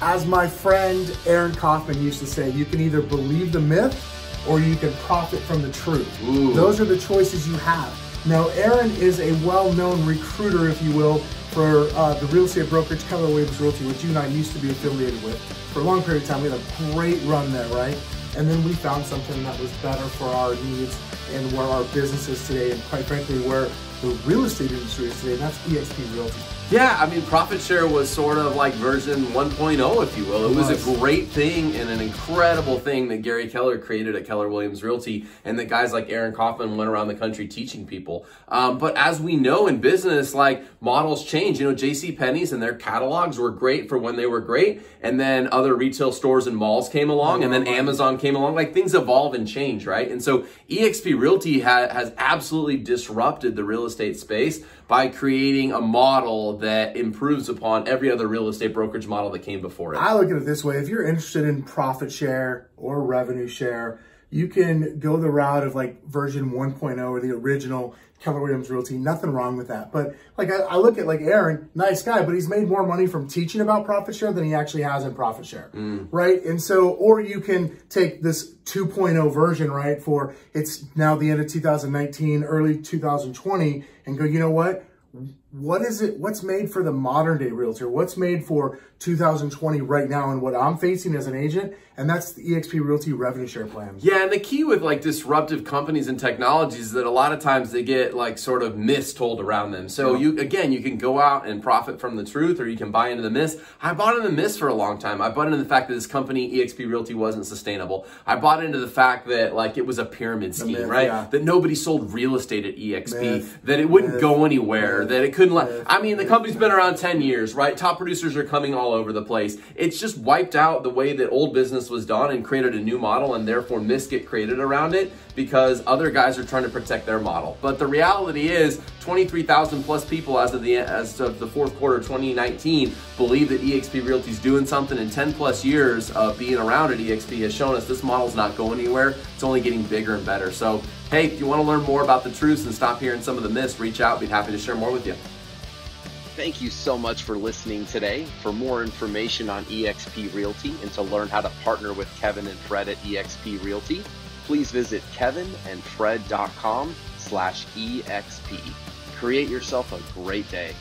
As my friend Aaron Kaufman used to say, you can either believe the myth or you can profit from the truth. Ooh. Those are the choices you have. Now, Aaron is a well-known recruiter, if you will, for uh, the real estate brokerage Keller Williams Realty, which you and I used to be affiliated with for a long period of time. We had a great run there, right? And then we found something that was better for our needs and where our business is today, and quite frankly, where the real estate industry is today, and that's eXp Realty. Yeah, I mean, profit share was sort of like version 1.0, if you will. It was a great thing and an incredible thing that Gary Keller created at Keller Williams Realty, and that guys like Aaron Kaufman went around the country teaching people. Um, but as we know in business, like models change. You know, J.C. Penney's and their catalogs were great for when they were great, and then other retail stores and malls came along, and then Amazon came along. Like things evolve and change, right? And so eXp Realty ha- has absolutely disrupted the real estate space by creating a model that improves upon every other real estate brokerage model that came before it. I look at it this way. If you're interested in profit share or revenue share, you can go the route of like version 1.0 or the original Keller Williams Realty. Nothing wrong with that. But like I, I, look at like Aaron, nice guy, but he's made more money from teaching about profit share than he actually has in profit share. Mm. Right. And so, or you can take this 2.0 version, right, for it's now the end of 2019, early 2020, and go, you know what? What is it what's made for the modern day realtor? What's made for 2020 right now and what i'm facing as an agent? And that's the exp realty revenue share plan yeah and the key with like disruptive companies and technologies is that a lot of times they get like sort of myths told around them. So yeah. you again you can go out and profit from the truth or you can buy into the myths i bought into the myths for a long time. I bought into the fact that this company exp realty wasn't sustainable. I bought into the fact that like it was a pyramid scheme myth, right? yeah. that nobody sold real estate at exp myth, that it wouldn't go anywhere. That it couldn't I mean, the company's been around 10 years, right? Top producers are coming all over the place. It's just wiped out the way that old business was done and created a new model, and therefore myths get created around it because other guys are trying to protect their model. But the reality is, 23,000 plus people as of the as of the fourth quarter 2019 believe that EXP Realty is doing something. In 10 plus years of being around at EXP has shown us this model's not going anywhere. It's only getting bigger and better. So, hey, if you want to learn more about the truths and stop hearing some of the myths, reach out. We'd be happy to share more with you. Thank you so much for listening today. For more information on eXp Realty and to learn how to partner with Kevin and Fred at eXp Realty, please visit kevinandfred.com slash EXP. Create yourself a great day.